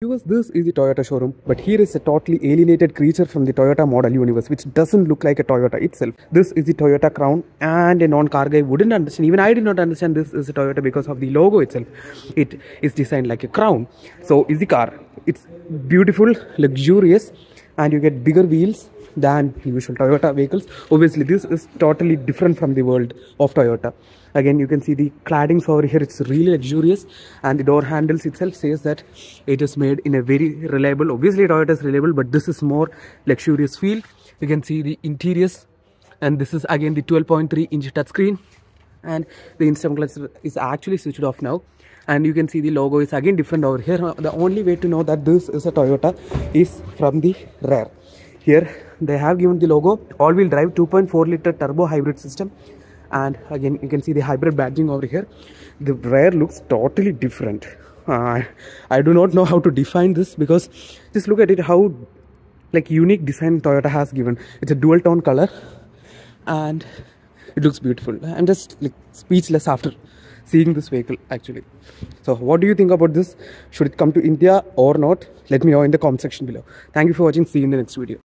Viewers, this is the Toyota showroom, but here is a totally alienated creature from the Toyota model universe, which doesn't look like a Toyota itself. This is the Toyota Crown, and a non-car guy wouldn't understand. Even I did not understand this is a Toyota because of the logo itself. It is designed like a crown. So is the car. It's beautiful, luxurious, and you get bigger wheels than usual Toyota vehicles. Obviously, this is totally different from the world of Toyota. Again, you can see the claddings over here. It's really luxurious, and the door handles itself says that it is made in a very reliable. Obviously, Toyota is reliable, but this is more luxurious feel. You can see the interiors, and this is again the 12.3 inch touchscreen, and the clutch is actually switched off now. And you can see the logo is again different over here. The only way to know that this is a toyota is from the rear. Here they have given the logo all-wheel drive 2.4 liter turbo hybrid system. And again you can see the hybrid badging over here. The rear looks totally different. Uh, i do not know how to define this because just look at it how like unique design toyota has given. It's a dual tone color. And it looks beautiful. I'm just like speechless after seeing this vehicle actually. So what do you think about this? Should it come to india or not? Let me know in the comment section below. Thank you for watching. See you in the next video